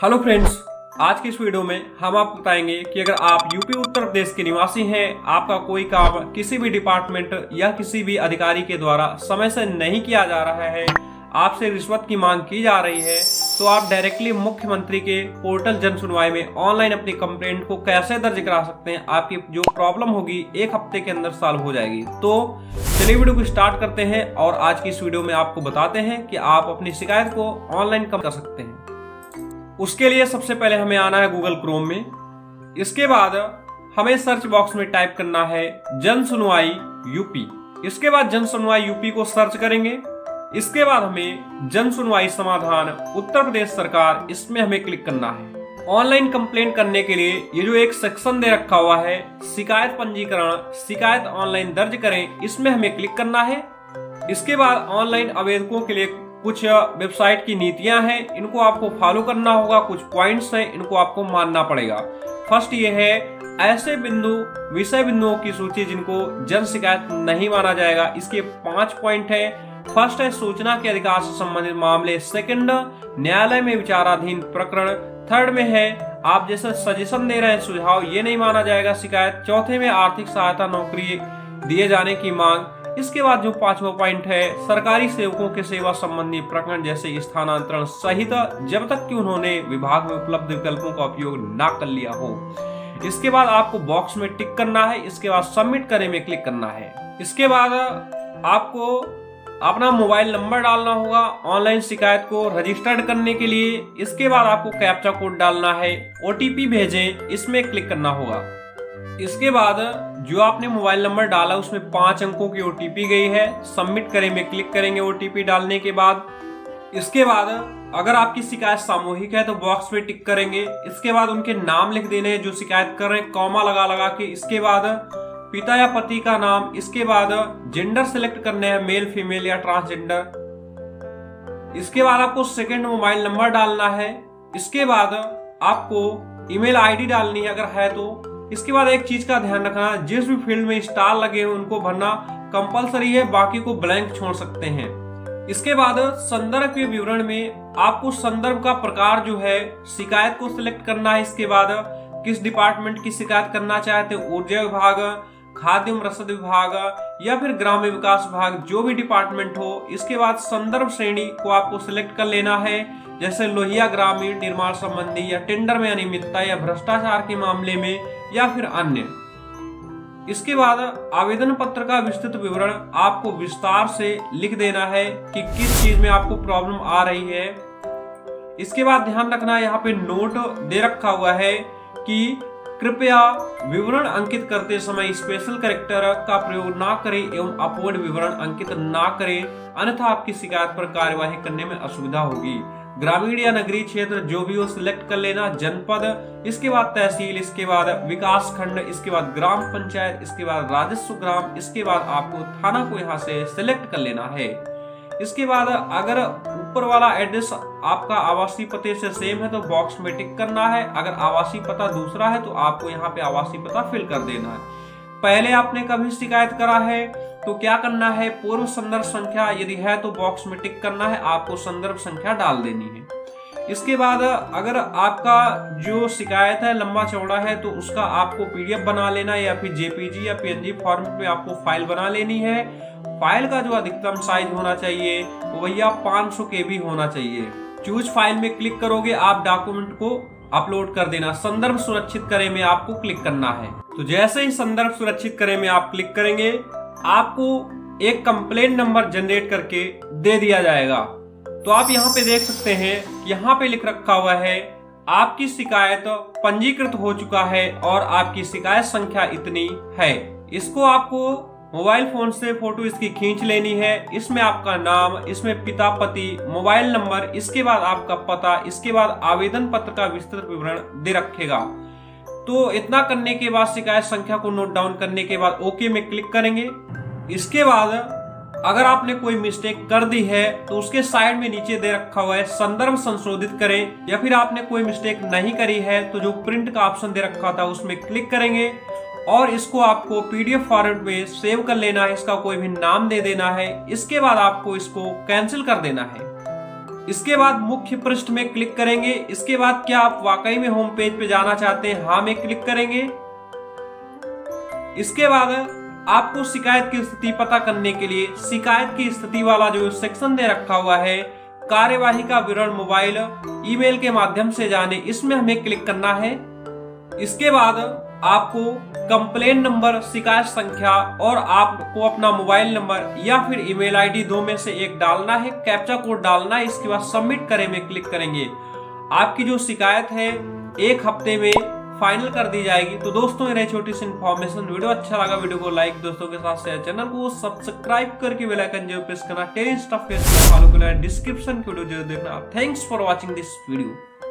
Hello friends आज की इस वीडियो में हम आपको बताएँगे कि अगर आप यूपी उत्तर प्रदेश के निवासी हैं, आपका कोई काम किसी भी डिपार्टमेंट या किसी भी अधिकारी के द्वारा समय से नहीं किया जा रहा है, आपसे रिश्वत की मांग की जा रही है तो आप डायरेक्टली मुख्यमंत्री के पोर्टल जन सुनवाई में ऑनलाइन अपनी कंप्लेंट को कैसे दर्ज करा सकते हैं, आपकी जो प्रॉब्लम होगी एक हफ़्ते के अंदर सॉल्व हो जाएगी। तो चलिए वीडियो को स्टार्ट करते हैं और आज की इस वीडियो में आपको बताते हैं कि आप अपनी शिकायत को ऑनलाइन कम कर सकते हैं। उसके लिए सबसे पहले हमें आना है गूगल क्रोम में। इसके बाद हमें सर्च बॉक्स में टाइप करना है जन सुनवाई यूपी इसके बाद जन सुनवाई यूपी को सर्च करेंगे। इसके बाद हमें जन सुनवाई समाधान, उत्तर प्रदेश सरकार, इसमें हमें क्लिक करना है। ऑनलाइन कंप्लेंट करने के लिए ये जो एक सेक्शन दे रखा हुआ है, शिकायत पंजीकरण, शिकायत ऑनलाइन दर्ज करें, इसमें हमें क्लिक करना है। इसके बाद ऑनलाइन आवेदकों के लिए कुछ वेबसाइट की नीतियाँ हैं, इनको आपको फॉलो करना होगा, कुछ पॉइंट्स हैं, इनको आपको मानना पड़ेगा। फ़र्स्ट ये है, ऐसे बिंदु, विषय बिंदुओं की सूची जिनको जन शिकायत नहीं माना जाएगा, इसके पाँच पॉइंट है। फ़र्स्ट है, सूचना के अधिकार से संबंधित मामले। सेकंड न्यायालय में विचाराधीन प्रकरण। थर्ड में है, आप जैसे सजेशन दे रहे हैं, सुझाव ये नहीं माना जाएगा शिकायत। चौथे में आर्थिक सहायता नौकरी दिए जाने की मांग। इसके बाद जो पांचवा पॉइंट है, सरकारी सेवकों के सेवा संबंधी प्रकरण जैसे स्थानांतरण सहित, जब तक कि उन्होंने विभाग में उपलब्ध विकल्पों का उपयोग न कर लिया हो। इसके बाद आपको बॉक्स में टिक करना है, इसके बाद सबमिट करें में क्लिक करना है। इसके बाद आपको अपना मोबाइल नंबर डालना होगा ऑनलाइन शिकायत को रजिस्टर्ड करने के लिए। इसके बाद आपको कैप्चा कोड डालना है ओटीपी भेजें, इसमें क्लिक करना होगा। इसके बाद जो आपने मोबाइल नंबर डाला, उसमें पाँच अंकों की ओटीपी गई है। सबमिट करें में क्लिक करेंगे ओटीपी डालने के बाद। इसके बाद अगर आपकी शिकायत सामूहिक है तो बॉक्स में टिक करेंगे। इसके बाद उनके नाम लिख देने जो शिकायत कर रहे हैं कॉमा लगा लगा के। इसके बाद पिता या पति का नाम, इसके बाद जेंडर सिलेक्ट करने हैं मेल फीमेल या ट्रांसजेंडर इसके बाद आपको सेकंड मोबाइल नंबर डालना है। इसके बाद आपको ईमेल आईडी डालनी है, अगर है तो। इसके बाद एक चीज़ का ध्यान रखना, जिस भी फ़ील्ड में स्टार लगे हैं, उनको भरना कंपलसरी है, बाकी को ब्लैंक छोड़ सकते हैं। इसके बाद संदर्भ के विवरण में आपको संदर्भ का प्रकार जो है, शिकायत को सिलेक्ट करना है। इसके बाद किस डिपार्टमेंट की शिकायत करना चाहते हैं, ऊर्जा विभाग, खाद्य एवं रसद विभाग या फिर ग्राम्य विकास विभाग, जो भी डिपार्टमेंट हो, इसके बाद संदर्भ श्रेणी को आपको सिलेक्ट कर लेना है। जैसे लोहिया ग्रामीण निर्माण संबंधी या टेंडर में अनियमितता या भ्रष्टाचार के मामले में या फिर अन्य। इसके बाद आवेदन पत्र का विस्तृत विवरण आपको विस्तार से लिख देना है कि किस चीज़ में आपको प्रॉब्लम आ रही है। इसके बाद ध्यान रखना यहाँ पे नोट दे रखा हुआ है कि कृपया विवरण अंकित करते समय स्पेशल करेक्टर का प्रयोग ना करें एवं अपवर्ड विवरण अंकित ना करें। अन्यथा आपकी शिकायत पर कार्यवाही करने में असुविधा होगी। ग्रामीण या नगरीय क्षेत्र जो भी हो सिलेक्ट कर लेना जनपद, इसके बाद तहसील, इसके बाद विकास खंड, इसके बाद ग्राम पंचायत, इसके बाद राजस्व ग्राम, इसके बाद आपको थाना को यहाँ से सिलेक्ट कर लेना है। इसके बाद अगर ऊपर वाला एड्रेस आपका आवासीय पते से सेम है तो बॉक्स में टिक करना है। अगर आवासीय पता दूसरा है तो आपको यहाँ पे आवासीय पता फिल कर देना है। पहले आपने कभी शिकायत करा है? तो क्या करना है? पूर्व संदर्भ संख्या यदि है तो बॉक्स में टिक करना है, आपको संदर्भ संख्या डाल देनी है। इसके बाद अगर आपका जो शिकायत है लंबा चौड़ा है तो उसका आपको पीडीएफ बना लेना या फिर जेपीजी या पीएनजी फॉर्मेट में आपको फ़ाइल बना लेनी है। फ़ाइल का जो अधिकतम साइज़ होना चाहिए, वो भैया 500 के बी होना चाहिए। चूज़ फ़ाइल में क्लिक करोगे, आप डॉक्यूमेंट को अपलोड कर देना। संदर्भ सुरक्षित करे में आपको क्लिक करना है। तो जैसे ही संदर्भ सुरक्षित करे में आप क्लिक करेंगे, आपको एक कंप्लेन नंबर जनरेट करके दे दिया जाएगा। तो आप यहाँ पे देख सकते हैं, यहाँ पे लिख रखा हुआ है, आपकी शिकायत पंजीकृत हो चुका है और आपकी शिकायत संख्या इतनी है। इसको आपको मोबाइल फ़ोन से फ़ोटो इसकी खींच लेनी है। इसमें आपका नाम, इसमें पिता, पति, मोबाइल नंबर, इसके बाद आपका पता, इसके बाद आवेदन पत्र का विस्तृत विवरण दे रखेगा। तो इतना करने के बाद, शिकायत संख्या को नोट डाउन करने के बाद ओके में क्लिक करेंगे। इसके बाद, अगर आपने कोई मिस्टेक कर दी है तो उसके साइड में नीचे दे रखा हुआ है, संदर्भ संशोधित करें। या फिर आपने कोई मिस्टेक नहीं करी है तो जो प्रिंट का ऑप्शन दे रखा था, उसमें क्लिक करेंगे। और इसको आपको पीडीएफ फॉर्मेट में सेव कर लेना है, इसका कोई भी नाम दे देना है। इसके बाद आपको इसको कैंसिल कर देना है। इसके बाद मुख्य पृष्ठ में क्लिक करेंगे। इसके बाद क्या आप वाकई में होम पेज पे जाना चाहते हैं? हाँ में क्लिक करेंगे। इसके बाद आपको शिकायत की स्थिति पता करने के लिए शिकायत की स्थिति वाला जो सेक्शन दे रखा हुआ है, कार्यवाही का विवरण मोबाइल ईमेल के माध्यम से जाने, इसमें हमें क्लिक करना है। इसके बाद आपको कंप्लेन नंबर, शिकायत संख्या और आपको अपना मोबाइल नंबर या फिर ईमेल आईडी दो में से एक डालना है, कैप्चा कोड डालना है, इसके बाद सबमिट करें में क्लिक करेंगे। आपकी जो शिकायत है, एक हफ़्ते में फाइनल कर दी जाएगी। तो दोस्तों, ये छोटी सी इन्फॉर्मेशन वीडियो। अच्छा लगा वीडियो को लाइक दोस्तों के साथ शेयर चैनल को सब्सक्राइब करके बेल आइकन ज़रूर प्रेस करना। फेसबुक फॉलो करना। डिस्क्रिप्शन की वीडियो ज़रूर देखना। Thanks for watching this video